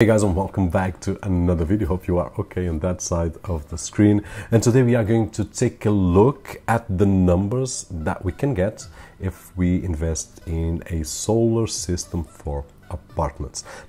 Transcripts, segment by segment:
Hey guys and welcome back to another video. Hope you are okay on that side of the screen. And today we are going to take a look at the numbers that we can get if we invest in a solar system for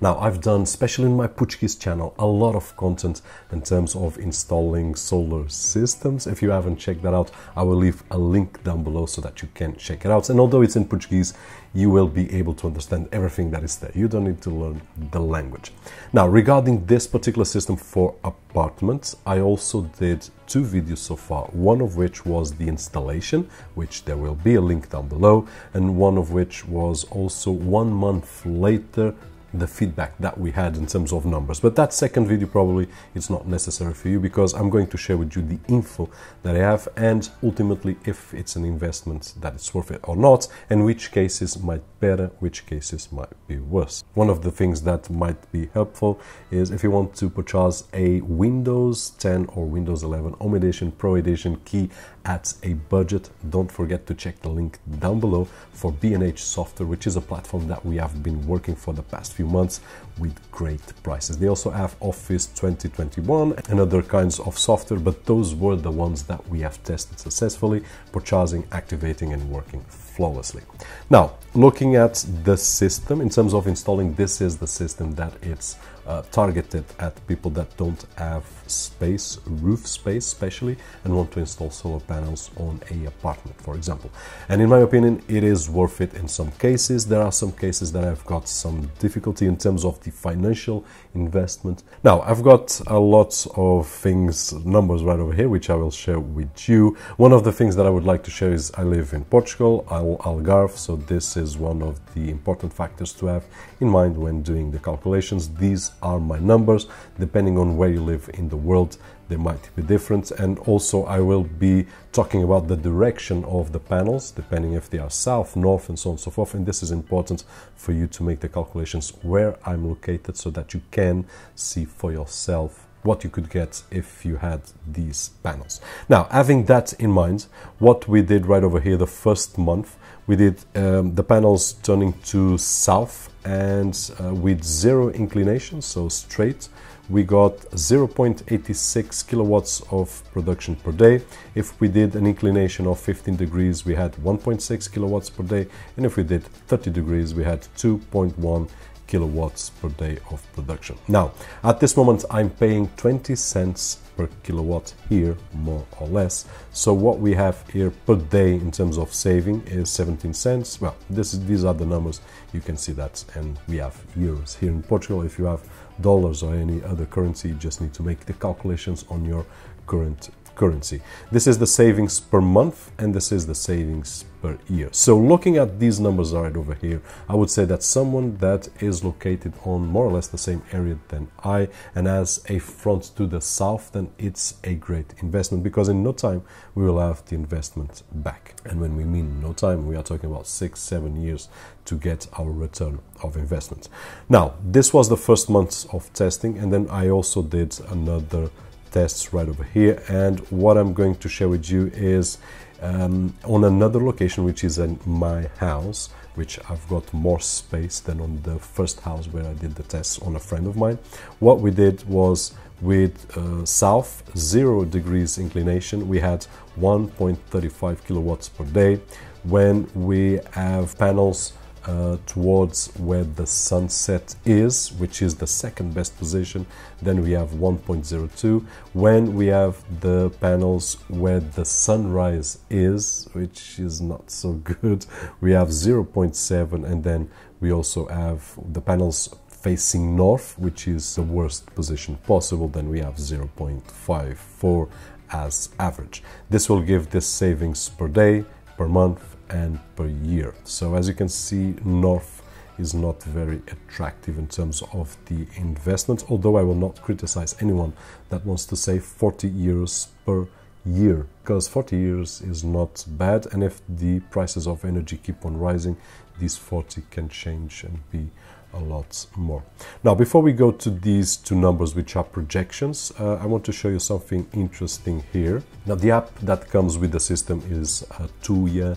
Now, I've done, especially in my Portuguese channel, a lot of content in terms of installing solar systems. If you haven't checked that out, I will leave a link down below so that you can check it out. And although it's in Portuguese, you will be able to understand everything that is there. You don't need to learn the language. Now, regarding this particular system for apartments, I also did two videos so far, one of which was the installation, which there will be a link down below, and one of which was also one month later the feedback that we had in terms of numbers. But that second video probably it's not necessary for you because I'm going to share with you the info that I have and ultimately if it's an investment that it's worth it or not and which cases might better, which cases might be worse. One of the things that might be helpful is if you want to purchase a Windows 10 or Windows 11 Home Edition Pro Edition key at a budget, don't forget to check the link down below for B&H Software, which is a platform that we have been working for the past few months with great prices. They also have Office 2021 and other kinds of software, but those were the ones that we have tested successfully, purchasing, activating, and working flawlessly. Now, looking at the system in terms of installing, this is the system that it's uh, targeted at people that don't have space, roof space especially, and want to install solar panels on a apartment, for example. And in my opinion, it is worth it in some cases. There are some cases that I've got some difficulty in terms of the financial investment. Now, I've got a lot of things, numbers right over here, which I will share with you. One of the things that I would like to share is I live in Portugal, Algarve, so this is one of the important factors to have in mind when doing the calculations. These are my numbers. Depending on where you live in the world, they might be different. And also, I will be talking about the direction of the panels, depending if they are south, north, and so on and so forth. And this is important for you to make the calculations where I'm located so that you can see for yourself what you could get if you had these panels. Now, having that in mind, what we did right over here the first month, we did um, the panels turning to south and uh, with zero inclination, so straight, we got 0.86 kilowatts of production per day. If we did an inclination of 15 degrees, we had 1.6 kilowatts per day. And if we did 30 degrees, we had 2.1 kilowatts per day of production. Now, at this moment, I'm paying 20 cents per kilowatt here, more or less. So what we have here per day in terms of saving is 17 cents. Well, this is, these are the numbers. You can see that. And we have euros here in Portugal. If you have dollars or any other currency, you just need to make the calculations on your current currency. This is the savings per month and this is the savings per year. So looking at these numbers right over here, I would say that someone that is located on more or less the same area than I and has a front to the south, then it's a great investment because in no time we will have the investment back. And when we mean no time, we are talking about six, seven years to get our return of investment. Now, this was the first month of testing, and then I also did another tests right over here. And what I'm going to share with you is um, on another location which is in my house which I've got more space than on the first house where I did the tests on a friend of mine. What we did was with uh, south zero degrees inclination we had 1.35 kilowatts per day. When we have panels uh, towards where the sunset is, which is the second best position. Then we have 1.02. When we have the panels where the sunrise is, which is not so good, we have 0.7. And then we also have the panels facing north, which is the worst position possible. Then we have 0.54 as average. This will give this savings per day, per month, and per year. So as you can see, North is not very attractive in terms of the investment, although I will not criticize anyone that wants to save 40 euros per year because 40 years is not bad and if the prices of energy keep on rising these 40 can change and be a lot more. Now, before we go to these two numbers, which are projections, uh, I want to show you something interesting here. Now, the app that comes with the system is uh, Tuya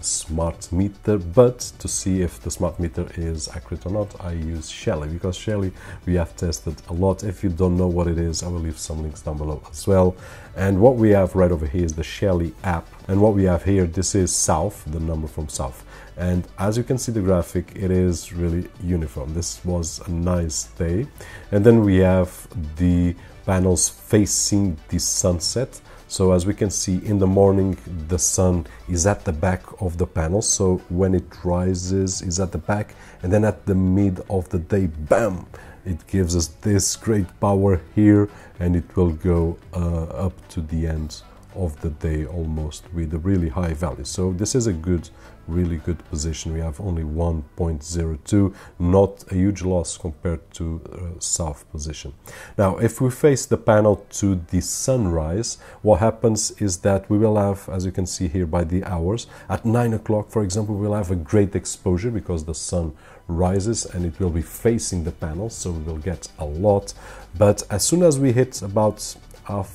smart meter but to see if the smart meter is accurate or not I use Shelly because Shelly we have tested a lot. If you don't know what it is I will leave some links down below as well. And what we have right over here is the Shelly app. And what we have here this is south the number from south. And as you can see the graphic it is really uniform. This was a nice day. And then we have the panels facing the sunset so as we can see in the morning, the sun is at the back of the panel. So when it rises is at the back. And then at the mid of the day, bam, it gives us this great power here. And it will go uh, up to the end of the day almost with a really high value. So this is a good really good position. We have only 1.02, not a huge loss compared to uh, south position. Now, if we face the panel to the sunrise, what happens is that we will have, as you can see here by the hours, at 9 o'clock, for example, we'll have a great exposure because the sun rises and it will be facing the panel, so we will get a lot. But as soon as we hit about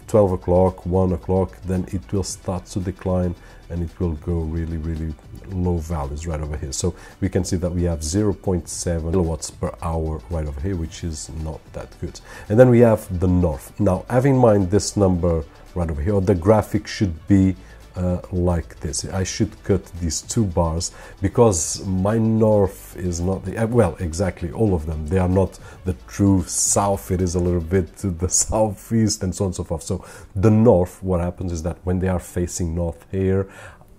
12 o'clock, 1 o'clock, then it will start to decline and it will go really, really low values right over here. So we can see that we have 0.7 kilowatts per hour right over here, which is not that good. And then we have the north. Now, have in mind this number right over here, the graphic should be uh, like this. I should cut these two bars because my north is not the, uh, well, exactly, all of them. They are not the true south. It is a little bit to the southeast and so on and so forth. So the north, what happens is that when they are facing north here,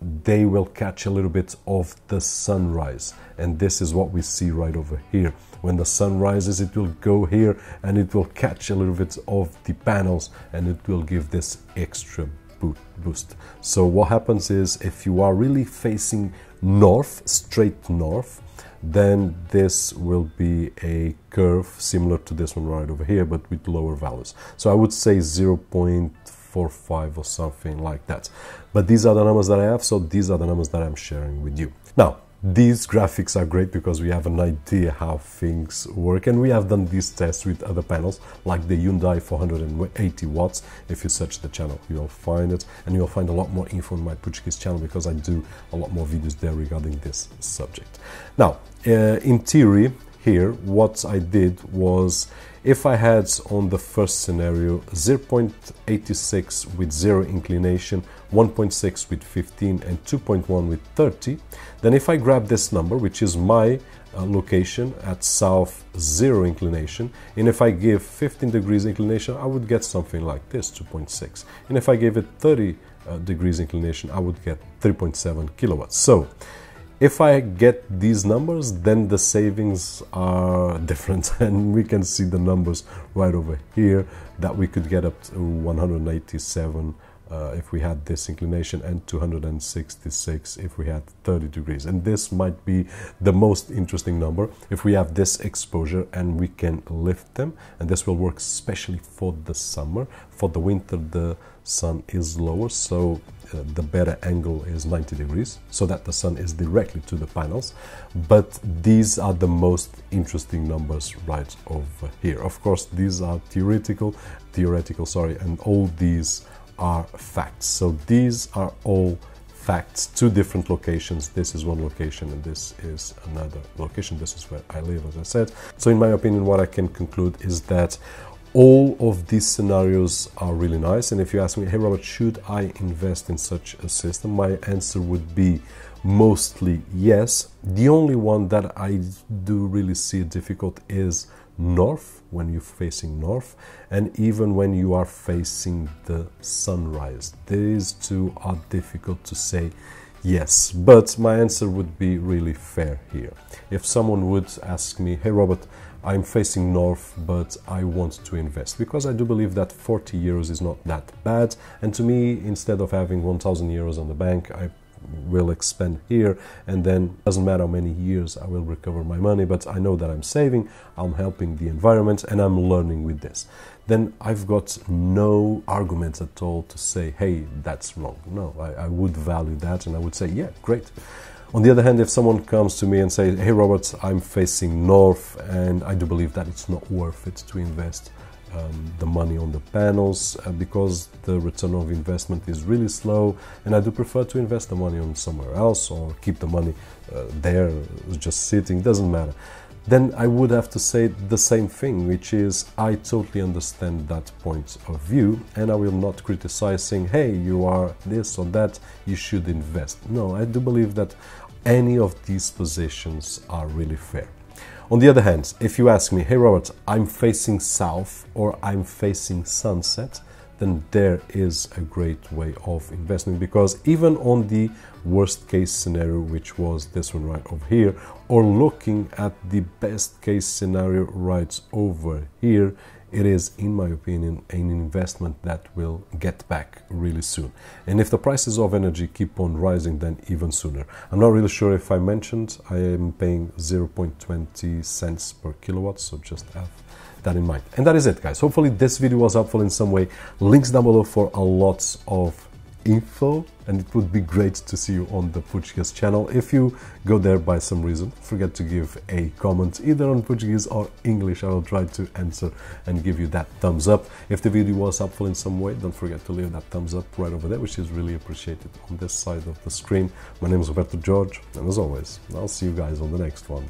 they will catch a little bit of the sunrise. And this is what we see right over here. When the sun rises, it will go here and it will catch a little bit of the panels and it will give this extra boost. So what happens is if you are really facing north, straight north, then this will be a curve similar to this one right over here, but with lower values. So I would say 0.45 or something like that. But these are the numbers that I have, so these are the numbers that I'm sharing with you. Now, these graphics are great because we have an idea how things work and we have done these tests with other panels like the Hyundai 480 watts. If you search the channel you'll find it and you'll find a lot more info on my Portuguese channel because I do a lot more videos there regarding this subject. Now, uh, in theory, here what I did was if I had on the first scenario 0.86 with 0 inclination, 1.6 with 15 and 2.1 with 30, then if I grab this number, which is my uh, location at south 0 inclination, and if I give 15 degrees inclination, I would get something like this, 2.6. And if I gave it 30 uh, degrees inclination, I would get 3.7 kilowatts. So if I get these numbers, then the savings are different and we can see the numbers right over here that we could get up to 187 uh, if we had this inclination and 266 if we had 30 degrees. And this might be the most interesting number if we have this exposure and we can lift them. And this will work especially for the summer. For the winter the sun is lower so uh, the better angle is 90 degrees so that the sun is directly to the panels. But these are the most interesting numbers right over here. Of course these are theoretical theoretical sorry and all these are facts. So these are all facts two different locations. This is one location and this is another location. This is where i live as i said. So in my opinion what i can conclude is that all of these scenarios are really nice. And if you ask me hey robert should i invest in such a system? my answer would be mostly yes. The only one that i do really see difficult is north when you're facing north and even when you are facing the sunrise these two are difficult to say yes but my answer would be really fair here if someone would ask me hey robert I'm facing north, but I want to invest because I do believe that 40 euros is not that bad. And to me, instead of having 1,000 euros on the bank, I will expend here and then doesn't matter how many years I will recover my money but I know that I'm saving I'm helping the environment and I'm learning with this. Then I've got no arguments at all to say hey that's wrong. No I, I would value that and I would say yeah great. On the other hand, if someone comes to me and says, hey Robert, I'm facing north and I do believe that it's not worth it to invest um, the money on the panels uh, because the return of investment is really slow and I do prefer to invest the money on somewhere else or keep the money uh, there just sitting doesn't matter then I would have to say the same thing, which is I totally understand that point of view and I will not criticize saying, hey, you are this or that, you should invest. No, I do believe that any of these positions are really fair. On the other hand, if you ask me, hey Robert, I'm facing south or I'm facing sunset, then there is a great way of investing because even on the worst case scenario, which was this one right over here, or looking at the best case scenario right over here, it is, in my opinion, an investment that will get back really soon. And if the prices of energy keep on rising, then even sooner. I'm not really sure if I mentioned I am paying 0.20 cents per kilowatt, so just have that in mind. And that is it, guys. Hopefully, this video was helpful in some way. Links down below for a lot of info and it would be great to see you on the Portuguese channel. If you go there by some reason, forget to give a comment either on Portuguese or English. I will try to answer and give you that thumbs up. If the video was helpful in some way, don't forget to leave that thumbs up right over there, which is really appreciated on this side of the screen. My name is Roberto Jorge, and as always, I'll see you guys on the next one.